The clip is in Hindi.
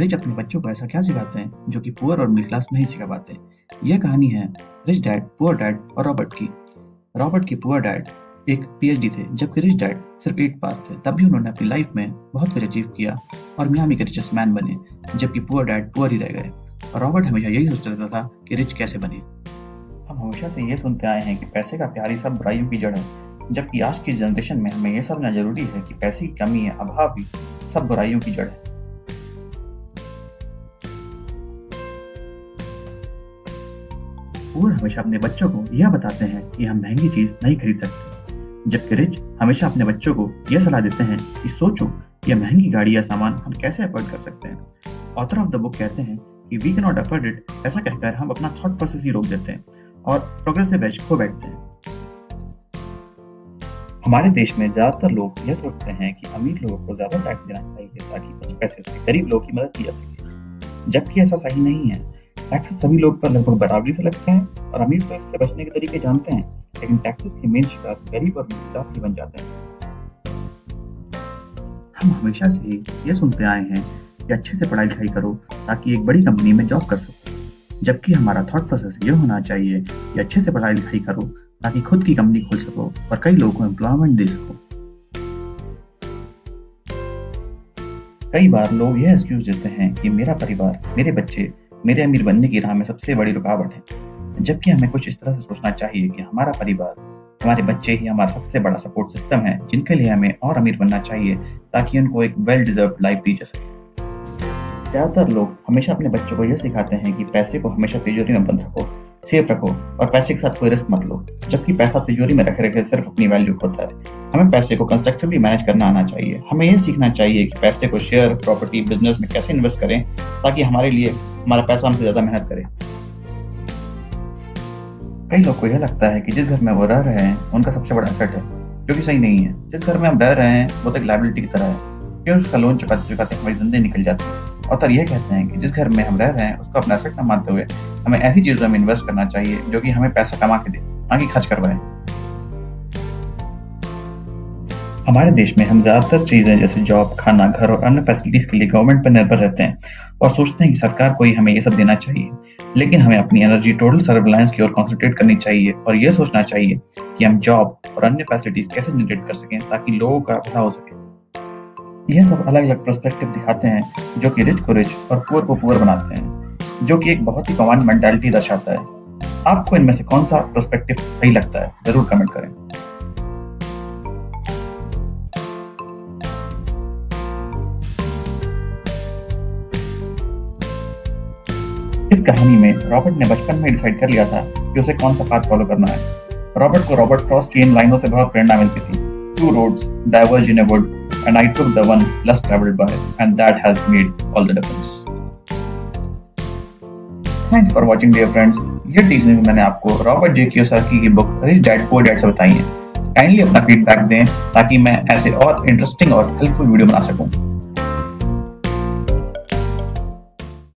रिच अपने बच्चों को ऐसा क्या सिखाते हैं जो कि पुअर और मिडिल क्लास नहीं सिखा पाते? यह कहानी है रिच डैड पुअर डैड और रॉबर्ट की। रॉबर्ट की पुअर डैड एक पीएचडी थे, जबकि रिच डैड सिर्फ़ एट पास थे। तब भी उन्होंने अपनी लाइफ में बहुत कुछ अचीव किया और मियामी के रिचेस्ट मैन बने, जबकि पुअर डैड पुअर ही रह गए। और रॉबर्ट हमेशा यही सोचता रहता था कि रिच कैसे बने। हम हमेशा से ये सुनते आए हैं कि पैसे का प्यार ही सब बुराइयों की जड़ है, जबकि आज की जनरेशन में हमें यह समझना ज़रूरी है कि पैसे की कमी या अभाव भी सब बुराइयों की जड़ है। पूर हमेशा अपने बच्चों को यह बताते हैं कि हम महँगी चीज़ नहीं खरीद सकते। जबकि रिच हमेशा अपने बच्चों को यह सलाह देते हैं कि सोचो यह महँगी गाड़ी या सामान हम कैसे अफोर्ड कर सकते हैं। ऑथर ऑफ़ द बुक कहते हैं कि we can not afford it ऐसा कहकर हम अपना थॉट प्रोसेस ही रोक देते हैं और प्रोग्रेसिव एज खो बैठते हैं। हमारे देश में ज़्यादातर लोग यह सोचते हैं कि अमीर लोगों को ज़्यादा टैक्स देना चाहिए ताकि कुछ पैसे से गरीब लोगों की मदद की जा सके। जबकि ऐसा सही नहीं है। टैक्सेस सभी लोग पर लगभग बराबरी से लगते हैं और अमीर तो इससे बचने के तरीके जानते हैं लेकिन टैक्सेस के मेन शिकार गरीब और मिडिल क्लास ही बन जाते हैं। हम हमेशा से ये सुनते आए हैं कि अच्छे से पढ़ाई लिखाई करो ताकि एक बड़ी कंपनी में जॉब कर सको। जबकि हमारा थॉट प्रोसेस ये होना चाहिए कि अच्छे से पढ़ाई लिखाई करो ताकि खुद की कंपनी खोल सको और कई लोगों को एम्प्लॉयमेंट दे सको। कई बार लोग यह एक्सक्यूज देते हैं कि मेरा परिवार मेरे बच्चे मेरे अमीर बनने की राह में सबसे बड़ी रुकावट है। जबकि हमें कुछ इस तरह से सोचना चाहिए कि हमारा परिवार, हमारे बच्चे ही हमारा सबसे बड़ा सपोर्ट सिस्टम है, जिनके लिए हमें और अमीर बनना चाहिए ताकि उनको एक वेल डिजर्व लाइफ दी जा सके। ज़्यादातर लोग हमेशा अपने बच्चों को यह सिखाते हैं कि पैसे को हमेशा तिजोरी में बंद रखो। सेफ़ रखो और पैसे के साथ कोई रिस्क मत लो। जबकि पैसा तिजोरी में रखे रखे सिर्फ़ अपनी वैल्यू खोता है। हमें पैसे को कंस्ट्रक्टिवली मैनेज करना आना चाहिए। हमें यह सीखना चाहिए कि पैसे को शेयर प्रॉपर्टी बिज़नेस में कैसे इन्वेस्ट करें, ताकि हमारे लिए हमारा पैसा हमसे ज़्यादा मेहनत करे। कई लोग को यह लगता है कि जिस घर में वो रह रहे हैं, उनका सबसे बड़ा एसेट है, जो कि सही नहीं है। जिस घर में हम रह रहे हैं, वो तो एक लाइबिलिटी की तरह है। क्यों उसका लोन चुकाते चुकाते हमारी ज़िंदगी निकल जाती है? और यह कहते हैं कि जिस घर में हम रह रहे हैं, उसको अपना एसेट न मानते हुए हमें ऐसी चीज़ों में इन्वेस्ट करना चाहिए जो कि हमें पैसा कमा के दे कि खर्च करवाए। हमारे देश में हम ज़्यादातर चीज़ें जैसे जॉब खाना, घर और अन्य फैसिलिटीज़ के लिए गवर्नमेंट पर निर्भर रहते हैं और सोचते हैं कि सरकार को ही हमें ये सब देना चाहिए। लेकिन हमें अपनी एनर्जी टोटल सर्विलांस की ओर कॉन्सेंट्रेट करनी चाहिए और ये सोचना चाहिए कि हम जॉब और अन्य फैसिलिटीज़ कैसे जनरेट कर सकें ताकि लोगों का भला हो सके। यह सब अलग अलग परस्पेक्टिव दिखाते हैं, जो कि रिच को रिच और पुअर को पुअर बनाते हैं, जो कि एक बहुत ही कमांड मेंटालिटी दर्शाता है। आपको इनमें से कौन सा परस्पेक्टिव सही लगता है, ज़रूर कमेंट करें। इस कहानी में रॉबर्ट ने बचपन में डिसाइड कर लिया था कि उसे कौन सा पाथ फॉलो करना है। रॉबर्ट को रॉबर्ट फ्रॉस्ट की इन लाइनों से बहुत प्रेरणा मिलती थी। Two roads diverge in a wood and I took the one less traveled by, and that has made all the difference. Thanks for watching, dear friends. ये टीचिंग में मैंने आपको रॉबर्ट जे कियोसाकी की book rich dad poor dad से बताई है काइंडली अपना फीडबैक दें ताकि मैं ऐसे और इंटरेस्टिंग और हेल्पफुल वीडियो बना